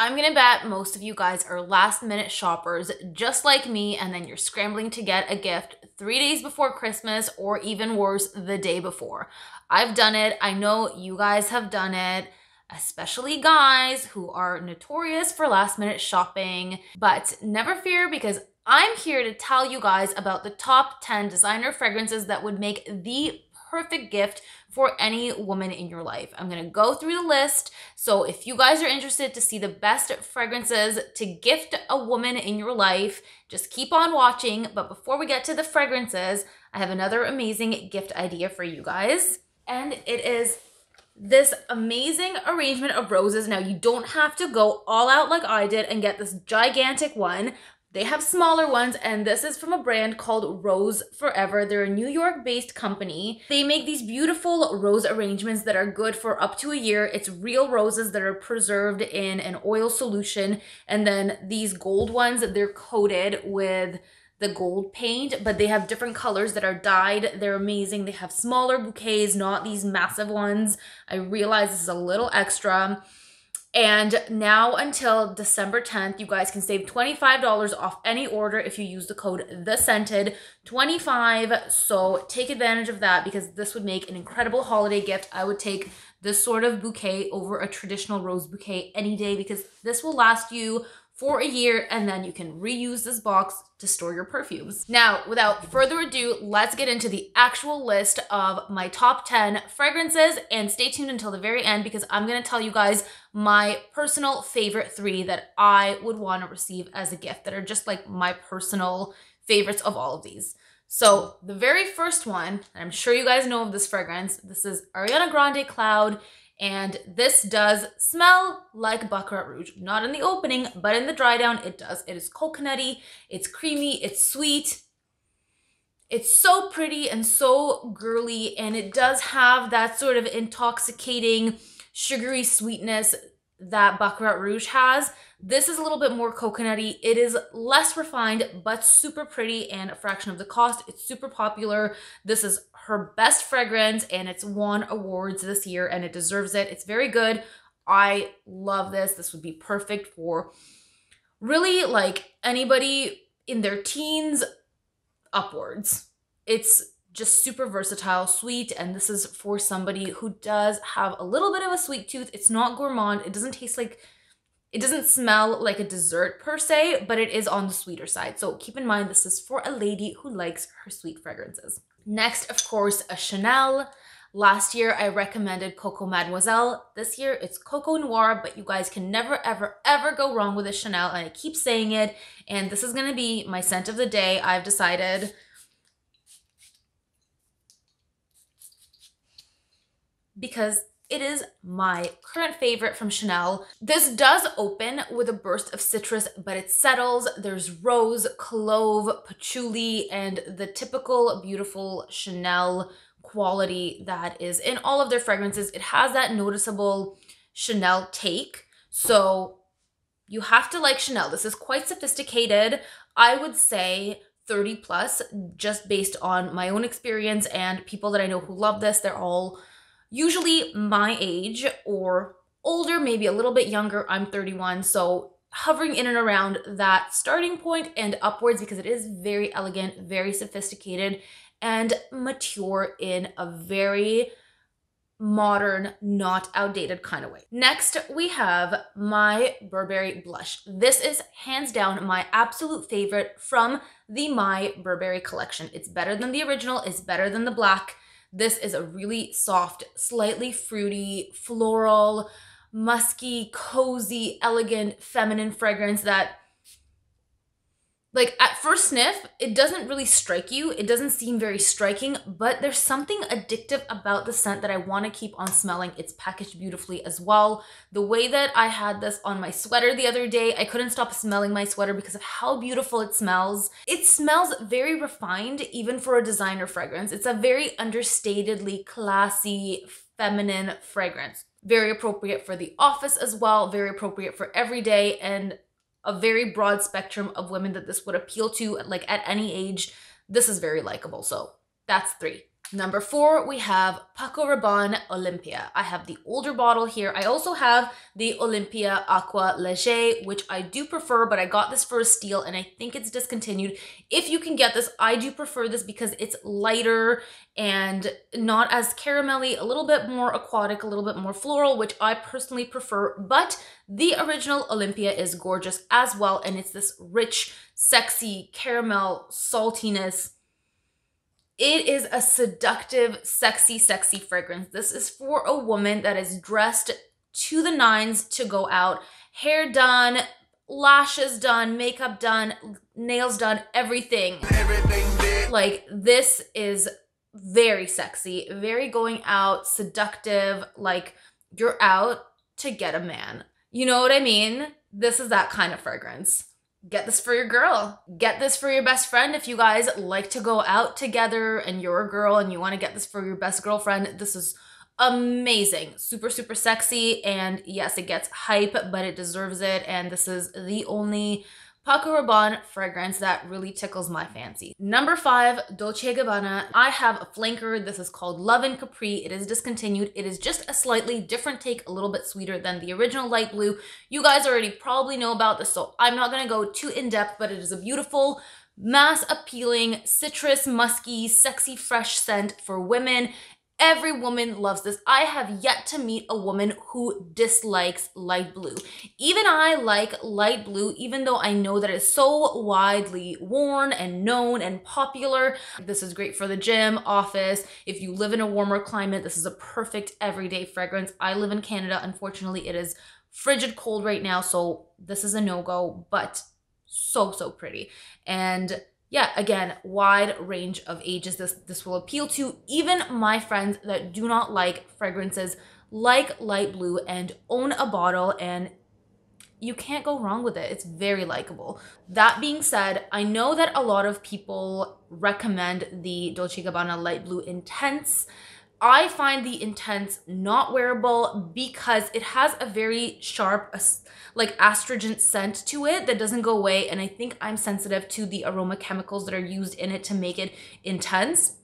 I'm gonna bet most of you guys are last minute shoppers just like me, and then you're scrambling to get a gift three days before Christmas or even worse, the day before. I've done it. I know you guys have done it, especially guys who are notorious for last minute shopping. But never fear because I'm here to tell you guys about the top 10 designer fragrances that would make the perfect gift for any woman in your life. I'm gonna go through the list. So if you guys are interested to see the best fragrances to gift a woman in your life, just keep on watching. But before we get to the fragrances, I have another amazing gift idea for you guys. And it is this amazing arrangement of roses. Now, you don't have to go all out like I did and get this gigantic one, they have smaller ones, and this is from a brand called Rose Forever. They're a New York based company. They make these beautiful rose arrangements that are good for up to a year. It's real roses that are preserved in an oil solution, and then these gold ones, they're coated with the gold paint, but they have different colors that are dyed. They're amazing. They have smaller bouquets, not these massive ones. I realize this is a little extra. And now until December 10th, you guys can save $25 off any order if you use the code The Scented 25. So take advantage of that because this would make an incredible holiday gift. I would take this sort of bouquet over a traditional rose bouquet any day because this will last you for a year and then you can reuse this box to store your perfumes. Now, without further ado, let's get into the actual list of my top 10 fragrances and stay tuned until the very end because I'm gonna tell you guys my personal favorite three that I would wanna receive as a gift that are just like my personal favorites of all of these. So the very first one, I'm sure you guys know of this fragrance, this is Ariana Grande Cloud and this does smell like Baccarat Rouge. Not in the opening, but in the dry down, it does. It is coconutty, it's creamy, it's sweet. It's so pretty and so girly, and it does have that sort of intoxicating, sugary sweetness that Baccarat Rouge has. This is a little bit more coconutty. It is less refined, but super pretty and a fraction of the cost. It's super popular. This is her best fragrance and it's won awards this year and it deserves it. It's very good. I love this. This would be perfect for really like anybody in their teens upwards. It's just super versatile, sweet, and this is for somebody who does have a little bit of a sweet tooth. It's not gourmand. It doesn't taste like it doesn't smell like a dessert per se, but it is on the sweeter side. So keep in mind this is for a lady who likes her sweet fragrances. Next, of course, a Chanel. Last year, I recommended Coco Mademoiselle. This year, it's Coco Noir, but you guys can never, ever, ever go wrong with a Chanel, and I keep saying it, and this is gonna be my scent of the day. I've decided because it is my current favorite from Chanel. This does open with a burst of citrus, but it settles. There's rose, clove, patchouli, and the typical beautiful Chanel quality that is in all of their fragrances. It has that noticeable Chanel take. So you have to like Chanel. This is quite sophisticated. I would say 30 plus just based on my own experience and people that I know who love this. They're all usually my age or older, maybe a little bit younger. I'm 31, so hovering in and around that starting point and upwards because it is very elegant, very sophisticated, and mature in a very modern, not outdated kind of way. Next, we have my Burberry blush. This is hands down my absolute favorite from the My Burberry collection. It's better than the original, it's better than the black, this is a really soft, slightly fruity, floral, musky, cozy, elegant, feminine fragrance that like at first sniff, it doesn't really strike you. It doesn't seem very striking, but there's something addictive about the scent that I want to keep on smelling. It's packaged beautifully as well. The way that I had this on my sweater the other day, I couldn't stop smelling my sweater because of how beautiful it smells. It smells very refined even for a designer fragrance. It's a very understatedly classy, feminine fragrance. Very appropriate for the office as well, very appropriate for every day and a very broad spectrum of women that this would appeal to, like at any age. This is very likable. So that's three. Number four, we have Paco Rabanne Olympea. I have the older bottle here. I also have the Olympea Aqua Leger, which I do prefer, but I got this for a steal and I think it's discontinued. If you can get this, I do prefer this because it's lighter and not as caramelly, a little bit more aquatic, a little bit more floral, which I personally prefer. But the original Olympea is gorgeous as well, and it's this rich, sexy caramel saltiness it is a seductive, sexy, sexy fragrance. This is for a woman that is dressed to the nines to go out, hair done, lashes done, makeup done, nails done, everything. Everything like this is very sexy, very going out, seductive, like you're out to get a man. You know what I mean? This is that kind of fragrance get this for your girl. Get this for your best friend if you guys like to go out together and you're a girl and you want to get this for your best girlfriend. This is amazing. Super, super sexy. And yes, it gets hype, but it deserves it. And this is the only Paco Rabanne fragrance that really tickles my fancy. Number five, Dolce Gabbana. I have a flanker. This is called Love in Capri. It is discontinued. It is just a slightly different take, a little bit sweeter than the original light blue. You guys already probably know about this, so I'm not gonna go too in-depth, but it is a beautiful, mass appealing, citrus, musky, sexy, fresh scent for women. Every woman loves this. I have yet to meet a woman who dislikes light blue. Even I like light blue, even though I know that it's so widely worn and known and popular. This is great for the gym, office. If you live in a warmer climate, this is a perfect everyday fragrance. I live in Canada. Unfortunately, it is frigid cold right now, so this is a no-go, but so, so pretty. And yeah, again, wide range of ages this this will appeal to. Even my friends that do not like fragrances like light blue and own a bottle and you can't go wrong with it. It's very likable. That being said, I know that a lot of people recommend the Dolce & Gabbana Light Blue Intense I find the Intense not wearable because it has a very sharp, like astringent scent to it that doesn't go away. And I think I'm sensitive to the aroma chemicals that are used in it to make it intense.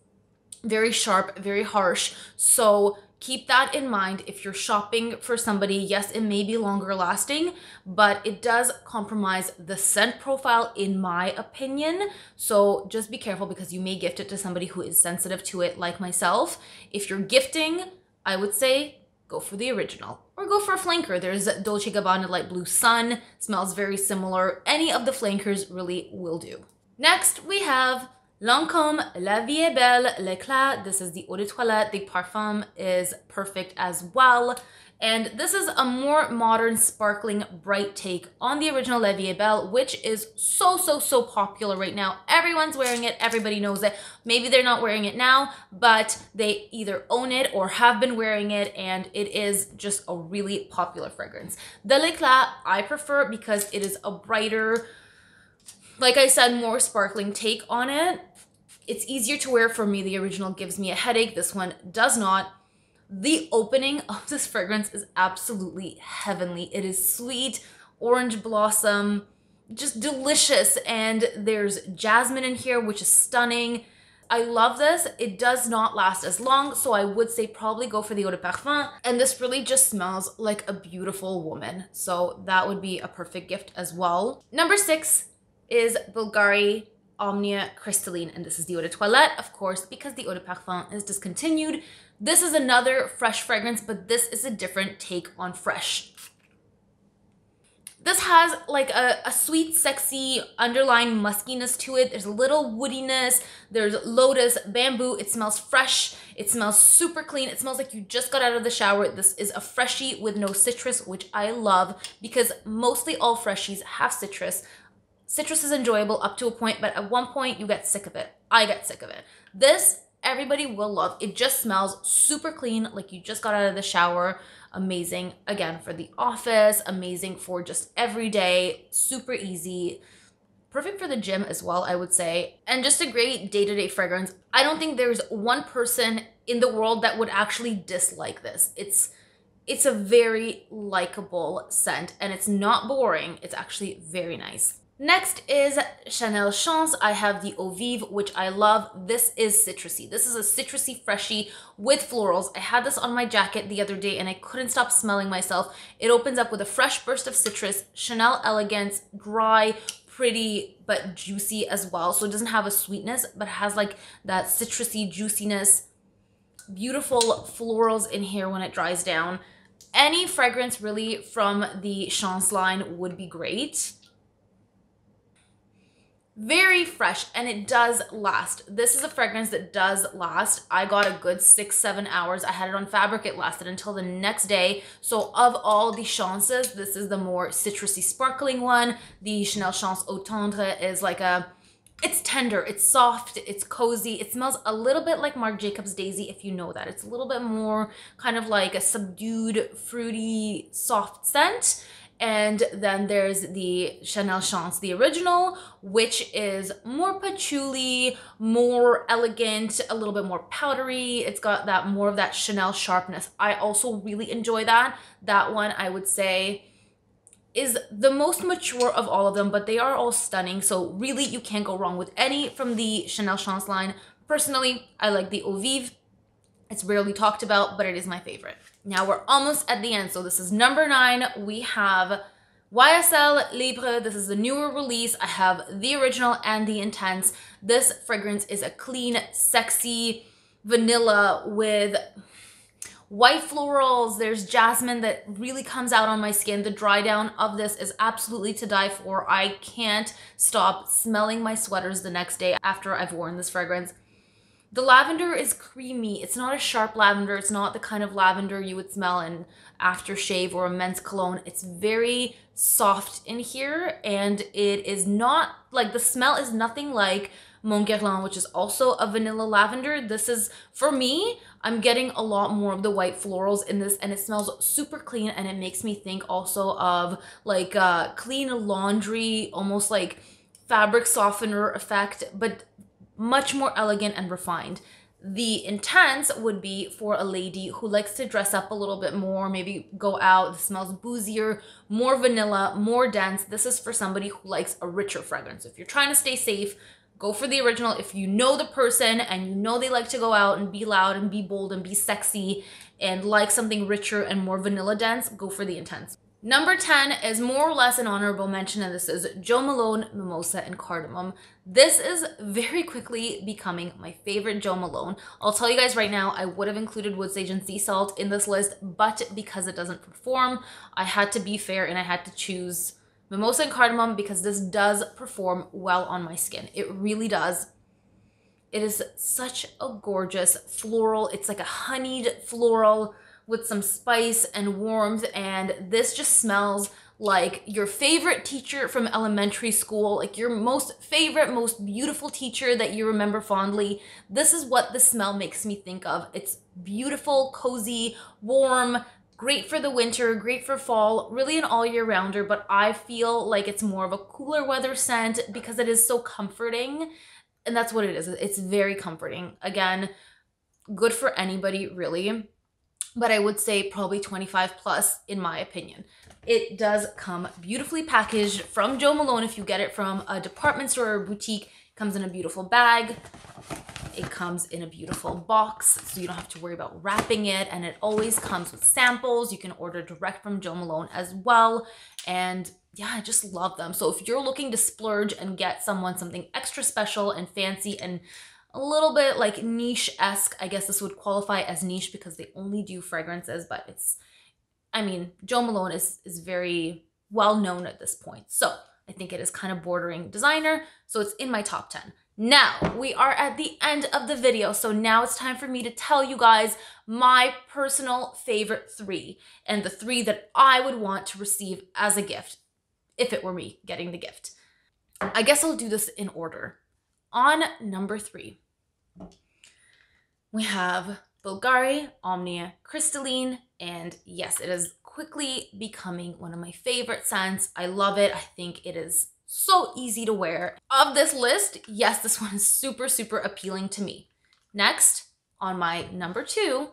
Very sharp, very harsh. So keep that in mind if you're shopping for somebody. Yes, it may be longer lasting, but it does compromise the scent profile in my opinion. So just be careful because you may gift it to somebody who is sensitive to it like myself. If you're gifting, I would say go for the original or go for a flanker. There's Dolce Gabbana Light Blue Sun, smells very similar. Any of the flankers really will do. Next, we have Lancome La Vie est Belle L'Eclat. This is the eau de toilette. The parfum is perfect as well. And this is a more modern, sparkling, bright take on the original La Vie Belle, which is so, so, so popular right now. Everyone's wearing it. Everybody knows it. Maybe they're not wearing it now, but they either own it or have been wearing it, and it is just a really popular fragrance. The L'Eclat I prefer because it is a brighter, like I said, more sparkling take on it. It's easier to wear for me. The original gives me a headache. This one does not. The opening of this fragrance is absolutely heavenly. It is sweet, orange blossom, just delicious. And there's jasmine in here, which is stunning. I love this. It does not last as long, so I would say probably go for the eau de parfum. And this really just smells like a beautiful woman. So that would be a perfect gift as well. Number six is Bulgari Omnia Crystalline, and this is the eau de toilette, of course, because the eau de parfum is discontinued. This is another fresh fragrance, but this is a different take on fresh. This has like a, a sweet, sexy underlying muskiness to it. There's a little woodiness. There's lotus, bamboo. It smells fresh. It smells super clean. It smells like you just got out of the shower. This is a freshie with no citrus, which I love because mostly all freshies have citrus. Citrus is enjoyable up to a point, but at one point you get sick of it. I get sick of it. This, everybody will love. It just smells super clean, like you just got out of the shower. Amazing, again, for the office, amazing for just every day, super easy. Perfect for the gym as well, I would say. And just a great day-to-day -day fragrance. I don't think there's one person in the world that would actually dislike this. It's it's a very likable scent and it's not boring. It's actually very nice. Next is Chanel Chance. I have the Eau Vive, which I love. This is citrusy. This is a citrusy freshie with florals. I had this on my jacket the other day and I couldn't stop smelling myself. It opens up with a fresh burst of citrus, Chanel Elegance, dry, pretty, but juicy as well. So it doesn't have a sweetness, but has like that citrusy juiciness. Beautiful florals in here when it dries down. Any fragrance really from the Chance line would be great very fresh and it does last. This is a fragrance that does last. I got a good six seven hours. I had it on fabric. It lasted until the next day. So of all the chances this is the more citrusy sparkling one. The chanel chance eau tendre is like a it's tender it's soft it's cozy. It smells a little bit like marc jacobs daisy if you know that. It's a little bit more kind of like a subdued fruity soft scent and then there's the Chanel Chance, the original, which is more patchouli, more elegant, a little bit more powdery. It's got that more of that Chanel sharpness. I also really enjoy that. That one I would say is the most mature of all of them, but they are all stunning. So really you can't go wrong with any from the Chanel Chance line. Personally, I like the Eau Vive. It's rarely talked about, but it is my favorite. Now we're almost at the end. So this is number nine. We have YSL Libre. This is the newer release. I have the original and the intense. This fragrance is a clean, sexy vanilla with white florals. There's jasmine that really comes out on my skin. The dry down of this is absolutely to die for. I can't stop smelling my sweaters the next day after I've worn this fragrance. The lavender is creamy. It's not a sharp lavender. It's not the kind of lavender you would smell in aftershave or a men's cologne. It's very soft in here and it is not like the smell is nothing like Mon Guerlain, which is also a vanilla lavender. This is, for me, I'm getting a lot more of the white florals in this and it smells super clean and it makes me think also of like uh, clean laundry, almost like fabric softener effect, but much more elegant and refined. The intense would be for a lady who likes to dress up a little bit more, maybe go out, smells boozier, more vanilla, more dense. This is for somebody who likes a richer fragrance. If you're trying to stay safe, go for the original. If you know the person and you know they like to go out and be loud and be bold and be sexy and like something richer and more vanilla dense, go for the intense. Number 10 is more or less an honorable mention, and this is Jo Malone Mimosa and Cardamom. This is very quickly becoming my favorite Jo Malone. I'll tell you guys right now, I would have included Wood Sage and Sea Salt in this list, but because it doesn't perform, I had to be fair and I had to choose Mimosa and Cardamom because this does perform well on my skin. It really does. It is such a gorgeous floral. It's like a honeyed floral with some spice and warmth and this just smells like your favorite teacher from elementary school, like your most favorite, most beautiful teacher that you remember fondly. This is what the smell makes me think of. It's beautiful, cozy, warm, great for the winter, great for fall, really an all year rounder, but I feel like it's more of a cooler weather scent because it is so comforting. And that's what it is. It's very comforting. Again, good for anybody, really but I would say probably 25 plus in my opinion. It does come beautifully packaged from Jo Malone if you get it from a department store or boutique. It comes in a beautiful bag. It comes in a beautiful box, so you don't have to worry about wrapping it. And it always comes with samples. You can order direct from Jo Malone as well. And yeah, I just love them. So if you're looking to splurge and get someone something extra special and fancy and a little bit like niche-esque. I guess this would qualify as niche because they only do fragrances, but it's, I mean, Jo Malone is, is very well known at this point. So I think it is kind of bordering designer. So it's in my top 10. Now, we are at the end of the video, so now it's time for me to tell you guys my personal favorite three, and the three that I would want to receive as a gift, if it were me getting the gift. I guess I'll do this in order. On number three, we have Bulgari, Omnia, Crystalline, and yes, it is quickly becoming one of my favorite scents. I love it. I think it is so easy to wear. Of this list, yes, this one is super, super appealing to me. Next, on my number two,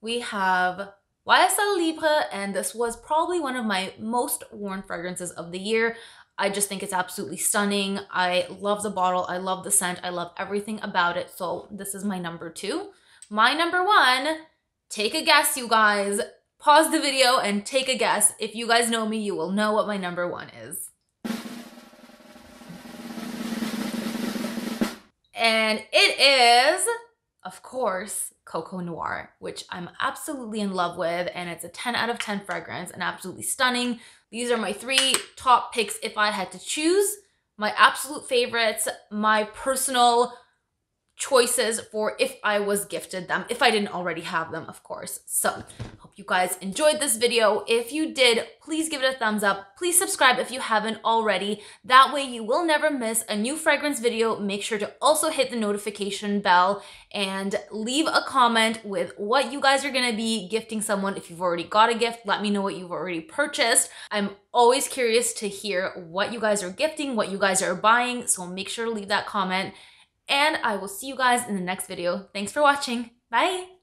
we have YSL Libre, and this was probably one of my most worn fragrances of the year. I just think it's absolutely stunning. I love the bottle. I love the scent. I love everything about it. So this is my number two. My number one, take a guess, you guys. Pause the video and take a guess. If you guys know me, you will know what my number one is. And it is, of course, Coco Noir, which I'm absolutely in love with. And it's a 10 out of 10 fragrance and absolutely stunning. These are my three top picks if I had to choose. My absolute favorites, my personal choices for if I was gifted them, if I didn't already have them, of course. So hope you guys enjoyed this video. If you did, please give it a thumbs up. Please subscribe if you haven't already. That way you will never miss a new fragrance video. Make sure to also hit the notification bell and leave a comment with what you guys are gonna be gifting someone. If you've already got a gift, let me know what you've already purchased. I'm always curious to hear what you guys are gifting, what you guys are buying. So make sure to leave that comment and I will see you guys in the next video. Thanks for watching. Bye!